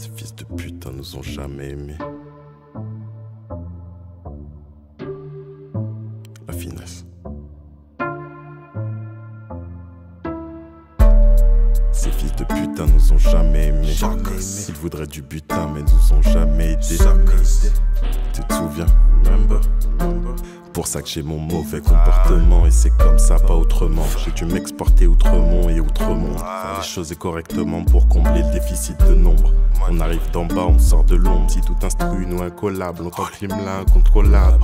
Ces fils de putain nous ont jamais aimés. La finesse. Ces fils de putain nous ont jamais aimés. Ils voudraient du butin, mais nous ont jamais aidés. Tu te souviens? Remember? Pour ça que j'ai mon mauvais comportement et c'est comme ça, pas autrement. J'ai dû m'exporter outremont et outremont. Faire les choses correctement pour combler le déficit de nombre. On arrive d'en bas, on sort de l'ombre. Si tout instruit nous incollable, on t'enclime l'incontrôlable.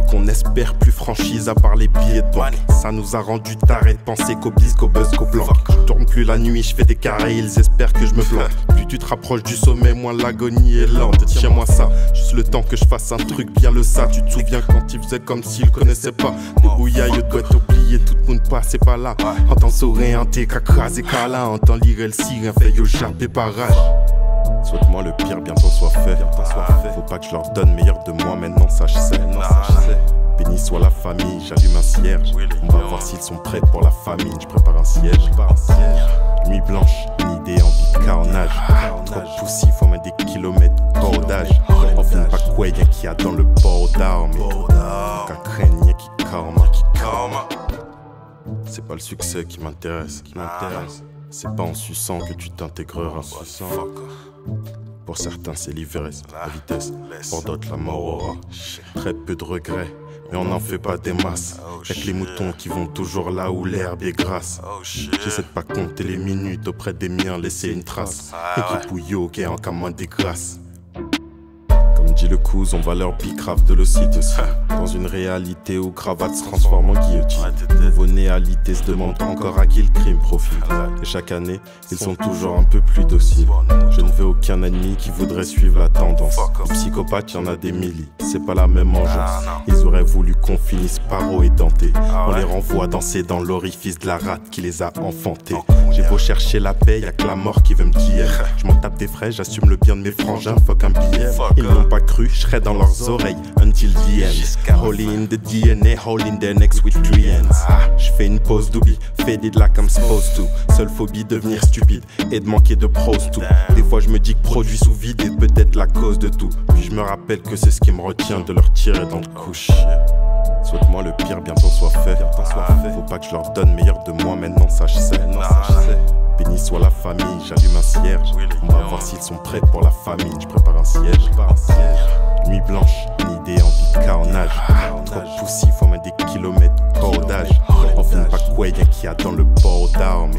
Et qu'on espère plus franchise à part les billets de banque. Ça nous a rendu taré de penser qu'au bis, qu'au buzz, qu'au blanc. Je tourne plus la nuit, je fais des carrés, ils espèrent que je me plante. Plus tu te rapproches du sommet, moins l'agonie est lente. Tiens-moi ça, juste le temps que je fasse un truc bien le ça. Tu te souviens quand il faisait comme s'il connaissait pas. Des bouillailles de oublié oubliées, tout le monde passait pas là. Entends s'orienter, cracraser cala. Entends lire le cire, fait yo jappé par rage. Souhaite-moi le pire, bientôt soit fait. Faut pas que je leur donne meilleur de moi, maintenant sais. Béni soit la famille, j'allume un cierge. On va voir s'ils sont prêts pour la famine. Je prépare un siège. Nuit blanche, une idée, envie de carnage. Trop de poussif, faut mettre des kilomètres cordage. On filme pas quoi, y'a qui a dans le port d'armes? Qu'à craigne, y'a qui karma. C'est pas le succès qui m'intéresse, qui m'intéresse. C'est pas en suçant que tu t'intégreras. Pour certains, c'est l'ivresse, la vitesse. Pour d'autres, la mort aura. Très peu de regrets, mais on n'en fait pas des masses. Que les moutons qui vont toujours là où l'herbe est grasse. J'essaie de pas compter les minutes auprès des miens, laisser une trace. Et pouillot, qui est en camin des grâces. Comme dit le cousin, on va leur bicrave de l'ocyte aussi. Dans une réalité où cravate se transforme en guillotine. Nouveau-néalité se demande encore à qui le crime profite. Et chaque année, ils sont toujours un peu plus dociles. Je ne veux aucun ennemi qui voudrait suivre la tendance. Les psychopathes, y en a des milliers, c'est pas la même engeance. Ils auraient voulu qu'on finisse paro et denté. On les renvoie danser dans l'orifice de la rate qui les a enfantés. J'ai beau chercher la paix, y'a que la mort qui veut me guiller. Je m'en tape des frais, j'assume le bien de mes frangins, fuck un billet. Ils n'ont pas cru, je serai dans leurs oreilles until the end. In the DNA, hole in the next with three ends. Je fais une pause doobie, faded like I'm supposed to. Seule phobie, devenir stupide et de manquer de prose tout. Des fois, je me dis que produit sous vide est peut-être la cause de tout. Puis je me rappelle que c'est ce qui me retient de leur tirer dans le couche. Souhaite-moi le pire, bientôt soit fait. Faut pas que je leur donne meilleur de moi, maintenant ça je sais. Béni soit la famille, j'allume un cierge. On va voir s'ils sont prêts pour la famine. Je prépare un siège. Nuit blanche, une idée, envie de carnage. Trop de poussif, faut mettre des kilomètres cordage. On filme pas quoi, y'a qui a dans le port d'armes.